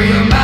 Are you?